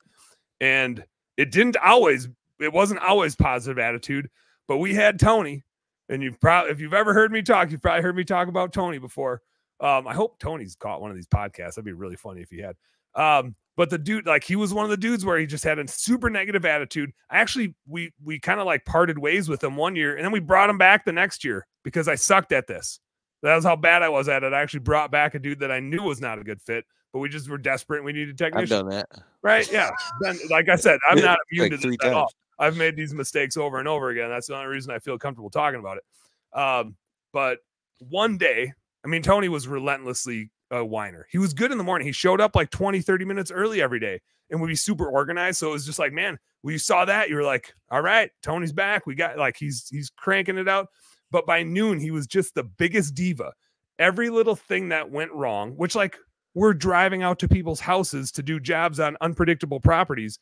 And it didn't always, it wasn't always positive attitude, but we had Tony and you've probably if you've ever heard me talk, you've probably heard me talk about Tony before. Um, I hope Tony's caught one of these podcasts. That'd be really funny if he had. Um, but the dude, like he was one of the dudes where he just had a super negative attitude. I actually we we kind of like parted ways with him one year, and then we brought him back the next year because I sucked at this. That was how bad I was at it. I actually brought back a dude that I knew was not a good fit, but we just were desperate and we needed technician. I've done that. Right? Yeah. Then, like I said, I'm not immune like to this at all. I've made these mistakes over and over again. That's the only reason I feel comfortable talking about it. Um, but one day, I mean, Tony was relentlessly a whiner. He was good in the morning. He showed up like 20, 30 minutes early every day and would be super organized. So it was just like, man, when you saw that, you were like, all right, Tony's back. We got like he's he's cranking it out. But by noon, he was just the biggest diva. Every little thing that went wrong, which like we're driving out to people's houses to do jobs on unpredictable properties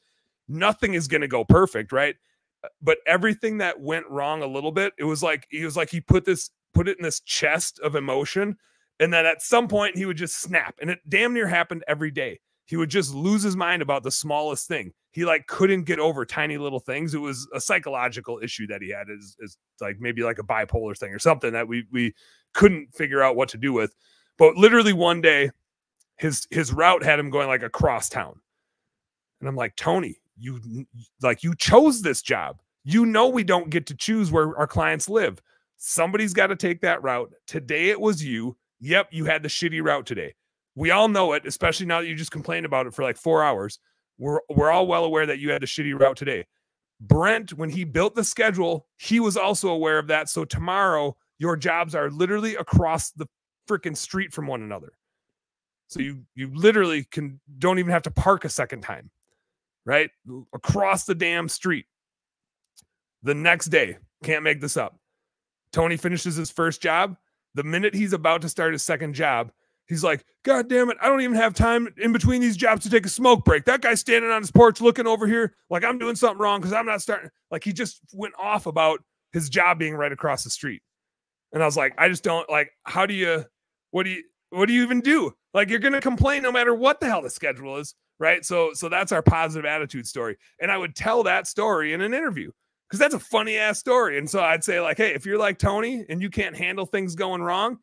nothing is going to go perfect, right? Uh, but everything that went wrong a little bit, it was like he was like he put this put it in this chest of emotion and then at some point he would just snap and it damn near happened every day. He would just lose his mind about the smallest thing. He like couldn't get over tiny little things. It was a psychological issue that he had is, is like maybe like a bipolar thing or something that we we couldn't figure out what to do with. But literally one day his his route had him going like across town. And I'm like, Tony, you like you chose this job. You know we don't get to choose where our clients live. Somebody's got to take that route. Today it was you. Yep, you had the shitty route today. We all know it, especially now that you just complained about it for like 4 hours. We're we're all well aware that you had the shitty route today. Brent when he built the schedule, he was also aware of that. So tomorrow your jobs are literally across the freaking street from one another. So you you literally can don't even have to park a second time right? Across the damn street. The next day, can't make this up. Tony finishes his first job. The minute he's about to start his second job, he's like, God damn it, I don't even have time in between these jobs to take a smoke break. That guy's standing on his porch looking over here like I'm doing something wrong because I'm not starting. Like he just went off about his job being right across the street. And I was like, I just don't like, how do you, what do you, what do you even do? Like you're gonna complain no matter what the hell the schedule is right? So so that's our positive attitude story. And I would tell that story in an interview because that's a funny ass story. And so I'd say like, hey, if you're like Tony and you can't handle things going wrong,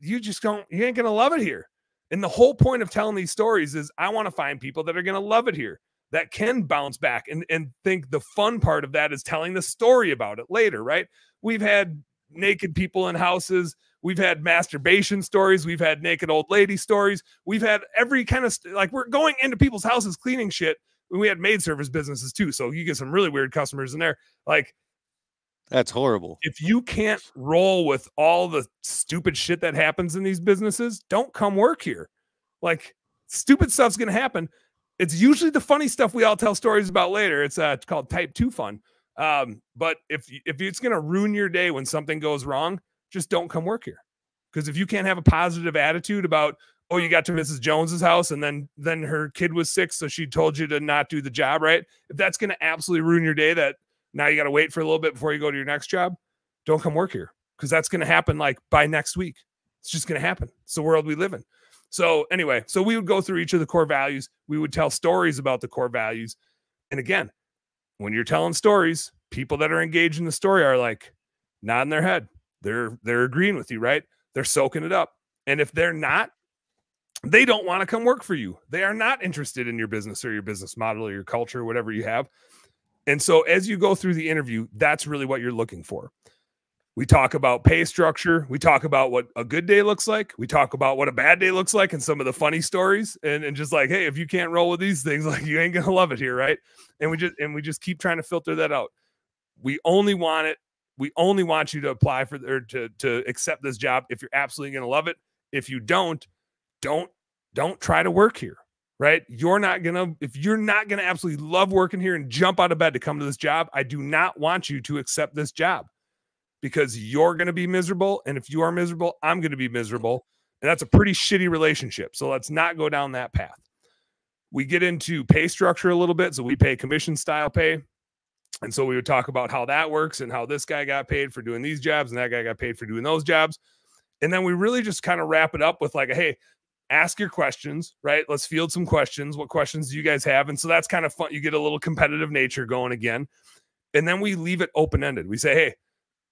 you just don't you ain't gonna love it here. And the whole point of telling these stories is I want to find people that are to love it here, that can bounce back and, and think the fun part of that is telling the story about it later, right? We've had naked people in houses. We've had masturbation stories. We've had naked old lady stories. We've had every kind of like we're going into people's houses cleaning shit. We had maid service businesses too. So you get some really weird customers in there. Like that's horrible. If you can't roll with all the stupid shit that happens in these businesses, don't come work here. Like stupid stuff's going to happen. It's usually the funny stuff we all tell stories about later. It's uh, it's called type 2 fun. Um, but if if it's going to ruin your day when something goes wrong, just don't come work here. Because if you can't have a positive attitude about, oh, you got to Mrs. Jones's house and then then her kid was sick, so she told you to not do the job right. If that's going to absolutely ruin your day, that now you got to wait for a little bit before you go to your next job. Don't come work here because that's going to happen like by next week. It's just going to happen. It's the world we live in. So, anyway, so we would go through each of the core values. We would tell stories about the core values. And again, when you're telling stories, people that are engaged in the story are like nodding their head. They're they're agreeing with you, right? They're soaking it up. And if they're not, they don't want to come work for you. They are not interested in your business or your business model or your culture, or whatever you have. And so as you go through the interview, that's really what you're looking for. We talk about pay structure. We talk about what a good day looks like. We talk about what a bad day looks like and some of the funny stories. And, and just like, hey, if you can't roll with these things, like you ain't gonna love it here, right? And we just and we just keep trying to filter that out. We only want it. We only want you to apply for or to to accept this job if you're absolutely gonna love it. If you don't, don't don't try to work here right? You're not to, if you're not to absolutely love working here and jump out of bed to come to this job, I do not want you to accept this job because you're to be miserable. And if you are miserable, I'm to be miserable. And that's a pretty shitty relationship. So let's not go down that path. We get into pay structure a little bit. So we pay commission style pay. And so we would talk about how that works and how this guy got paid for doing these jobs and that guy got paid for doing those jobs. And then we really just kind of wrap it up with like, hey, ask your questions, right? Let's field some questions. What questions do you guys have? And so that's kind of fun. You get a little competitive nature going again. And then we leave it open ended. We say, hey,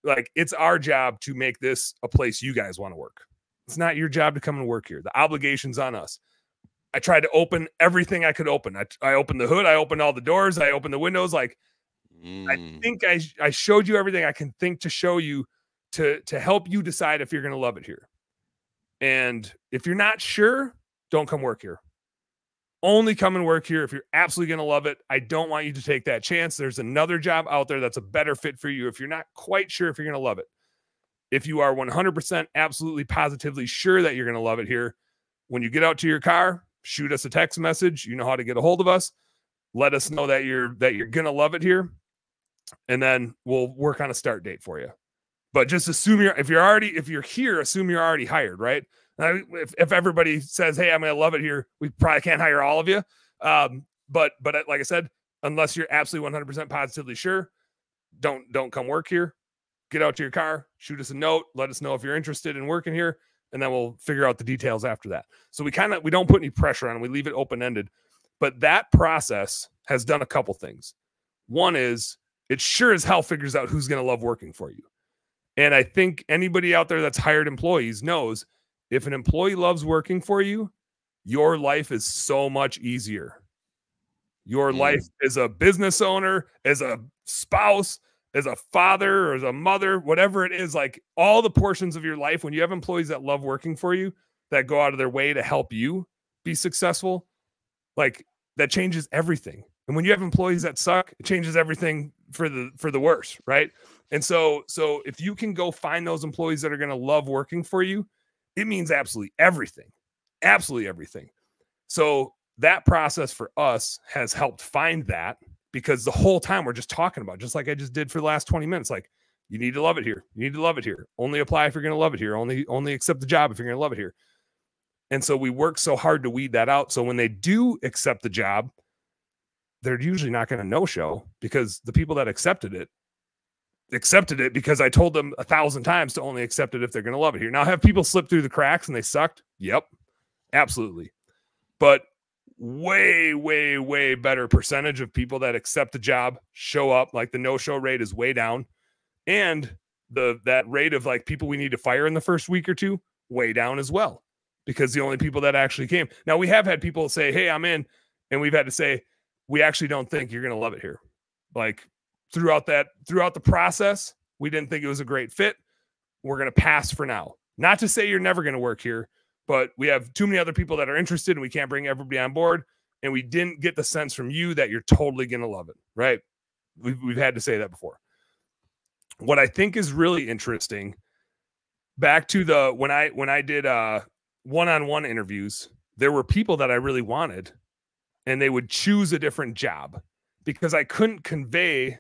like it's our job to make this a place you guys want to work. It's not your job to come and work here. The obligation's on us. I tried to open everything I could open. I, I opened the hood, I opened all the doors, I opened the windows. Like, mm. I think I, I showed you everything I can think to show you to, to help you decide if you're going to love it here. And if you're not sure, don't come work here. Only come and work here if you're absolutely going to love it. I don't want you to take that chance. There's another job out there that's a better fit for you if you're not quite sure if you're going to love it. If you are 100% absolutely positively sure that you're going to love it here, when you get out to your car, shoot us a text message. You know how to get a hold of us. Let us know that you're that you're going to love it here. And then we'll work on a start date for you but just assume you're if you're already if you're here assume you're already hired right? If, if everybody says hey i'm gonna love it here we probably can't hire all of you. Um, but but uh, like i said unless you're absolutely 100% positively sure don't don't come work here. Get out to your car shoot us a note let us know if you're interested in working here and then we'll figure out the details after that. So we kind of we don't put any pressure on we leave it open ended but that process has done a couple things. One is it sure as hell figures out who's going to love working for you and I think anybody out there that's hired employees knows if an employee loves working for you, your life is so much easier. Your mm. life as a business owner, as a spouse, as a father or as a mother, whatever it is, like all the portions of your life, when you have employees that love working for you, that go out of their way to help you be successful, like that changes everything. And when you have employees that suck, it changes everything for the for the worse, right? And so, so if you can go find those employees that are going to love working for you, it means absolutely everything, absolutely everything. So that process for us has helped find that because the whole time we're just talking about, just like I just did for the last 20 minutes, like you need to love it here. You need to love it here. Only apply if you're going to love it here. Only, only accept the job if you're going to love it here. And so we work so hard to weed that out. So when they do accept the job, they're usually not going to no show because the people that accepted it accepted it because I told them a thousand times to only accept it if they're going to love it here. Now, have people slip through the cracks and they sucked? Yep, absolutely. But way, way, way better percentage of people that accept the job show up. Like the no show rate is way down. And the that rate of like people we need to fire in the first week or two, way down as well. because the only people that actually came. Now we have had people say, "Hey, I'm in," and we've had to say, "We actually don't think you're going to love it here." Like throughout that throughout the process, we didn't think it was a great fit. We're going to pass for now. Not to say you're never going to work here, but we have too many other people that are interested and we can't bring everybody on board. And we didn't get the sense from you that you're totally going to love it, right? We've, we've had to say that before. What I think is really interesting, back to the when I when I did uh one-on-one interviews, there were people that I really wanted, and they would choose a different job because I couldn't convey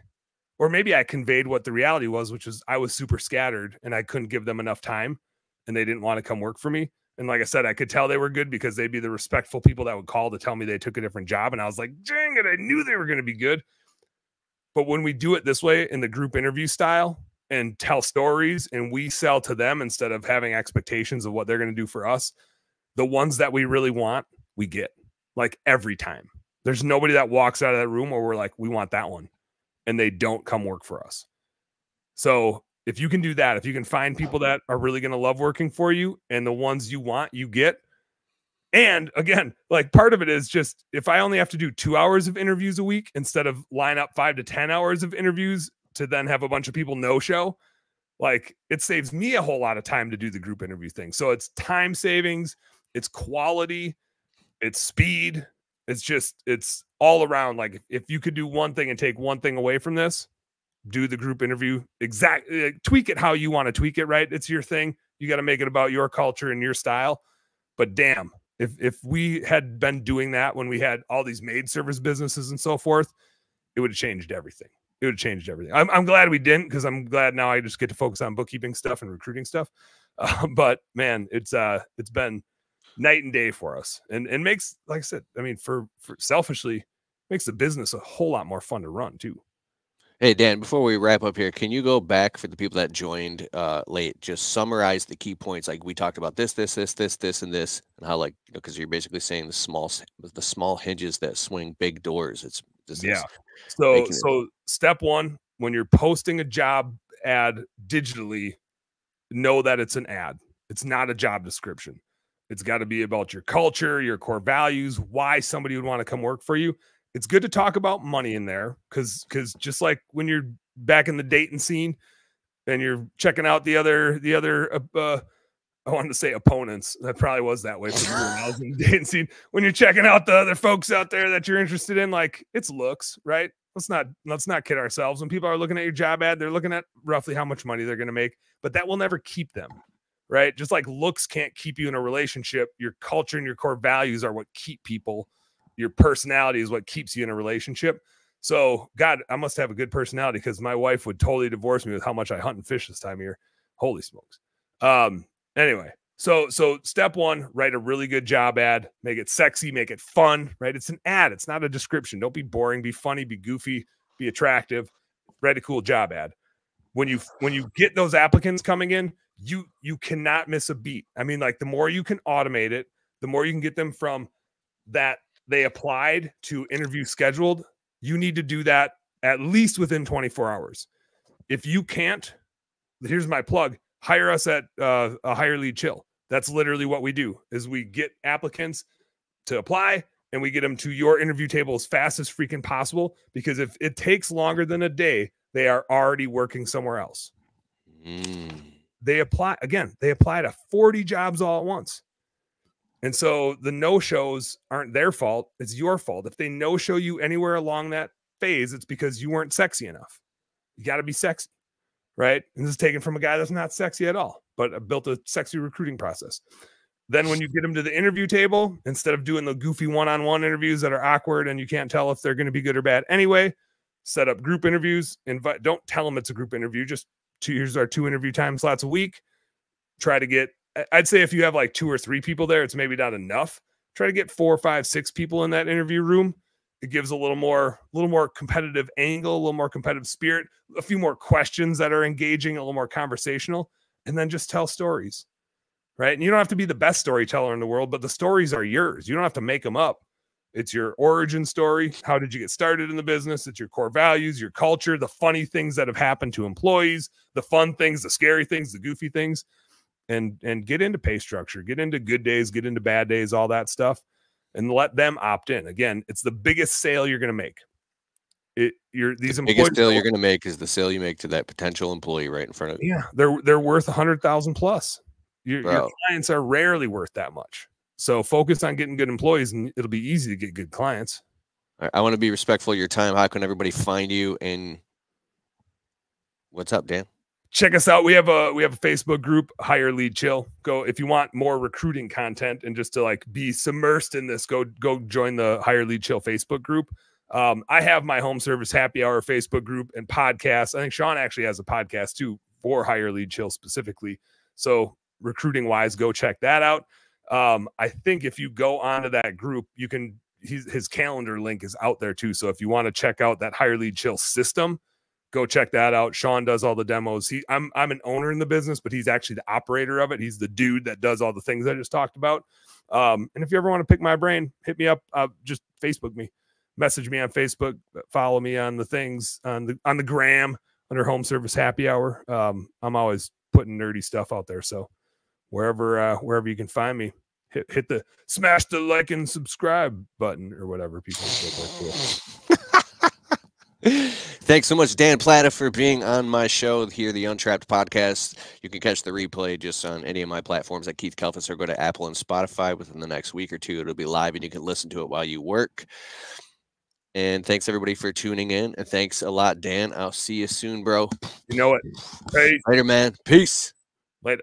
or maybe I conveyed what the reality was, which was I was super scattered and I couldn't give them enough time and they didn't want to come work for me. And like I said, I could tell they were good because they'd be the respectful people that would call to tell me they took a different job. And I was like, dang it, I knew they were going to be good. But when we do it this way in the group interview style and tell stories and we sell to them instead of having expectations of what they're going to do for us, the ones that we really want, we get like every time. There's nobody that walks out of that room where we're like, we want that one and they don't come work for us. So if you can do that, if you can find people that are really going to love working for you and the ones you want, you get. And again, like part of it is just if I only have to do two hours of interviews a week instead of line up five to 10 hours of interviews to then have a bunch of people no show, like it saves me a whole lot of time to do the group interview thing. So it's time savings, it's quality, it's speed, it's just, it's all around like if you could do one thing and take one thing away from this do the group interview exactly uh, tweak it how you want to tweak it right? It's your thing you got to make it about your culture and your style. But damn if if we had been doing that when we had all these maid service businesses and so forth it would have changed everything. It would have changed everything. I'm, I'm glad we didn't because i'm glad now i just get to focus on bookkeeping stuff and recruiting stuff. Uh, but man it's uh it's been night and day for us and and makes like i said i mean for for selfishly makes the business a whole lot more fun to run too. Hey dan before we wrap up here can you go back for the people that joined uh late just summarize the key points like we talked about this this this this this and this and how like you know because you're basically saying the small the small hinges that swing big doors it's just yeah. So so it- step one when you're posting a job ad digitally know that it's an ad. It's not a job description it's got to be about your culture, your core values, why somebody would want to come work for you. It's good to talk about money in there because because just like when you're back in the dating scene and you're checking out the other the other uh, uh I wanted to say opponents. That probably was that way for in the dating scene. When you're checking out the other folks out there that you're interested in, like it's looks, right? Let's not let's not kid ourselves. When people are looking at your job ad, they're looking at roughly how much money they're going to make, but that will never keep them right? Just like looks can't keep you in a relationship, your culture and your core values are what keep people. Your personality is what keeps you in a relationship. So, God, I must have a good personality because my wife would totally divorce me with how much I hunt and fish this time of year. Holy smokes. Um, anyway, so so step one, write a really good job ad, make it sexy, make it fun, right? It's an ad, it's not a description. Don't be boring, be funny, be goofy, be attractive, write a cool job ad. When you when you get those applicants coming in, you you cannot miss a beat. I mean, like the more you can automate it, the more you can get them from that they applied to interview scheduled. You need to do that at least within 24 hours. If you can't, here's my plug: hire us at uh, a Hire Lead Chill. That's literally what we do: is we get applicants to apply and we get them to your interview table as fast as freaking possible. Because if it takes longer than a day, they are already working somewhere else. Mm they apply again, they apply to 40 jobs all at once. And so the no shows aren't their fault, it's your fault. If they no show you anywhere along that phase, it's because you weren't sexy enough. You got to be sexy, right? And this is taken from a guy that's not sexy at all, but uh, built a sexy recruiting process. Then when you get them to the interview table, instead of doing the goofy one-on-one interviews that are awkward and you can't tell if they're going to be good or bad anyway, set up group interviews. Invite. Don't tell them it's a group interview. Just two here's our two interview time slots a week. Try to get I'd say if you have like two or three people there, it's maybe not enough. Try to get four, five, six people in that interview room. It gives a little more, a little more competitive angle, a little more competitive spirit, a few more questions that are engaging, a little more conversational, and then just tell stories. Right. And you don't have to be the best storyteller in the world, but the stories are yours. You don't have to make them up. It's your origin story. How did you get started in the business? It's your core values, your culture, the funny things that have happened to employees, the fun things, the scary things, the goofy things. and and get into pay structure, get into good days, get into bad days, all that stuff, and let them opt in. Again, it's the biggest sale you're going to make. It you're these the biggest sale you're going to make is the sale you make to that potential employee right in front of you. yeah, they're they're worth a hundred thousand plus. Your, your clients are rarely worth that much. So focus on getting good employees, and it'll be easy to get good clients. I, I want to be respectful of your time. How can everybody find you? And what's up, Dan? check us out. We have a we have a Facebook group, Hire Lead Chill. Go if you want more recruiting content and just to like be submersed in this. Go go join the Hire Lead Chill Facebook group. Um, I have my home service happy hour Facebook group and podcast. I think Sean actually has a podcast too for Hire Lead Chill specifically. So recruiting wise, go check that out. Um, I think if you go onto that group, you can. His calendar link is out there too. So if you want to check out that Hire Lead Chill system, go check that out. Sean does all the demos. He I'm I'm an owner in the business, but he's actually the operator of it. He's the dude that does all the things I just talked about. Um, and if you ever want to pick my brain, hit me up. Uh, just Facebook me, message me on Facebook, follow me on the things on the on the gram under Home Service Happy Hour. Um, I'm always putting nerdy stuff out there. So wherever uh, wherever you can find me, hit hit the smash the like and subscribe button or whatever people. Thanks so much, Dan Platta, for being on my show here, the Untrapped Podcast. You can catch the replay just on any of my platforms at Keith Kalfas or go to Apple and Spotify within the next week or two. It'll be live and you can listen to it while you work. And thanks everybody for tuning in. And thanks a lot, Dan. I'll see you soon, bro. You know what? Hey, Later, man. Peace. later.